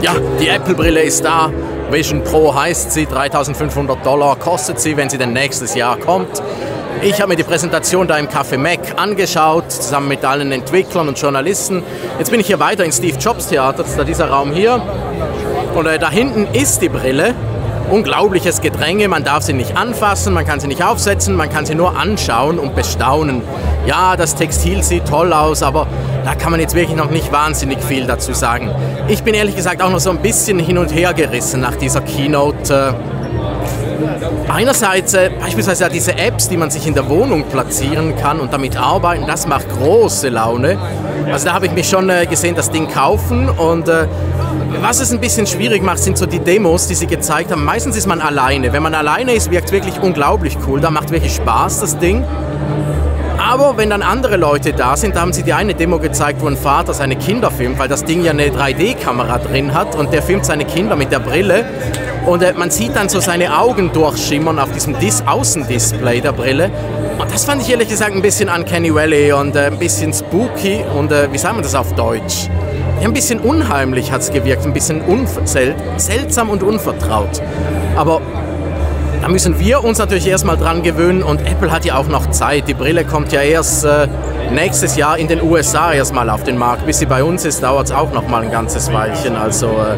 Ja, die Apple-Brille ist da. Vision Pro heißt sie, 3500 Dollar kostet sie, wenn sie denn nächstes Jahr kommt. Ich habe mir die Präsentation da im Café Mac angeschaut, zusammen mit allen Entwicklern und Journalisten. Jetzt bin ich hier weiter in Steve Jobs Theater, das ist da dieser Raum hier. Und äh, da hinten ist die Brille. Unglaubliches Gedränge, man darf sie nicht anfassen, man kann sie nicht aufsetzen, man kann sie nur anschauen und bestaunen. Ja, das Textil sieht toll aus, aber da kann man jetzt wirklich noch nicht wahnsinnig viel dazu sagen. Ich bin ehrlich gesagt auch noch so ein bisschen hin und her gerissen nach dieser Keynote. Einerseits äh, beispielsweise ja diese Apps, die man sich in der Wohnung platzieren kann und damit arbeiten, das macht große Laune. Also da habe ich mich schon äh, gesehen, das Ding kaufen und äh, was es ein bisschen schwierig macht, sind so die Demos, die sie gezeigt haben. Meistens ist man alleine. Wenn man alleine ist, wirkt es wirklich unglaublich cool. Da macht wirklich Spaß, das Ding. Aber wenn dann andere Leute da sind, da haben sie die eine Demo gezeigt, wo ein Vater seine Kinder filmt, weil das Ding ja eine 3D-Kamera drin hat und der filmt seine Kinder mit der Brille. Und äh, man sieht dann so seine Augen durchschimmern auf diesem Dis Außendisplay der Brille. Und das fand ich ehrlich gesagt ein bisschen Uncanny Valley und äh, ein bisschen spooky und äh, wie sagt man das auf Deutsch? Ja, ein bisschen unheimlich hat es gewirkt, ein bisschen seltsam und unvertraut. Aber da müssen wir uns natürlich erstmal dran gewöhnen und Apple hat ja auch noch Zeit. Die Brille kommt ja erst äh, nächstes Jahr in den USA erstmal auf den Markt. Bis sie bei uns ist, dauert es auch noch mal ein ganzes Weilchen. Also äh,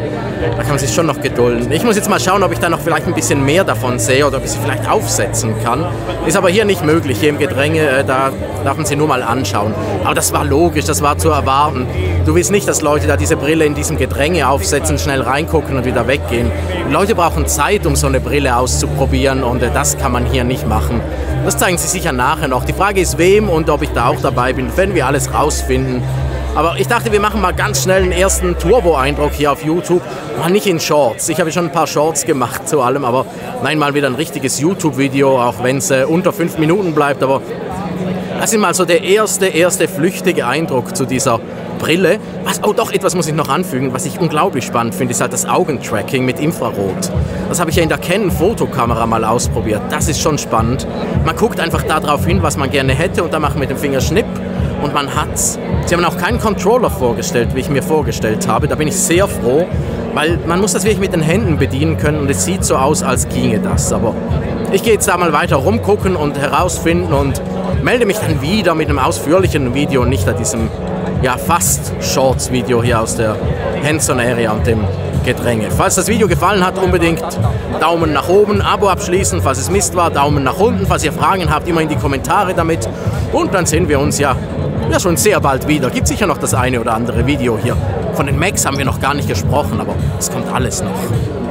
da kann man sich schon noch gedulden. Ich muss jetzt mal schauen, ob ich da noch vielleicht ein bisschen mehr davon sehe oder ob ich sie vielleicht aufsetzen kann. Ist aber hier nicht möglich. Hier im Gedränge, äh, da darf man sie nur mal anschauen. Aber das war logisch, das war zu erwarten. Du willst nicht, dass Leute da diese Brille in diesem Gedränge aufsetzen, schnell reingucken und wieder weggehen. Leute brauchen Zeit, um so eine Brille auszuprobieren und äh, das kann man hier nicht machen. Das zeigen sie sicher nachher noch. Die Frage ist, wem und ob ich da auch dabei bin, wenn wir alles rausfinden. Aber ich dachte, wir machen mal ganz schnell einen ersten Turbo-Eindruck hier auf YouTube. Mal nicht in Shorts. Ich habe schon ein paar Shorts gemacht zu allem, aber nein, mal wieder ein richtiges YouTube-Video, auch wenn es äh, unter fünf Minuten bleibt. Aber das ist mal so der erste, erste flüchtige Eindruck zu dieser Brille. Was, oh doch, etwas muss ich noch anfügen, was ich unglaublich spannend finde, ist halt das Augentracking mit Infrarot. Das habe ich ja in der Canon-Fotokamera mal ausprobiert. Das ist schon spannend. Man guckt einfach darauf hin, was man gerne hätte und dann macht man mit dem Finger Schnipp und man hat's. Sie haben auch keinen Controller vorgestellt, wie ich mir vorgestellt habe. Da bin ich sehr froh, weil man muss das wirklich mit den Händen bedienen können und es sieht so aus, als ginge das. Aber ich gehe jetzt da mal weiter rumgucken und herausfinden und melde mich dann wieder mit einem ausführlichen Video, nicht an diesem ja, fast Shorts-Video hier aus der Hanson-Area und dem Gedränge. Falls das Video gefallen hat, unbedingt Daumen nach oben, Abo abschließen. Falls es Mist war, Daumen nach unten. Falls ihr Fragen habt, immer in die Kommentare damit. Und dann sehen wir uns ja, ja schon sehr bald wieder. Gibt sicher noch das eine oder andere Video hier. Von den Macs haben wir noch gar nicht gesprochen, aber es kommt alles noch.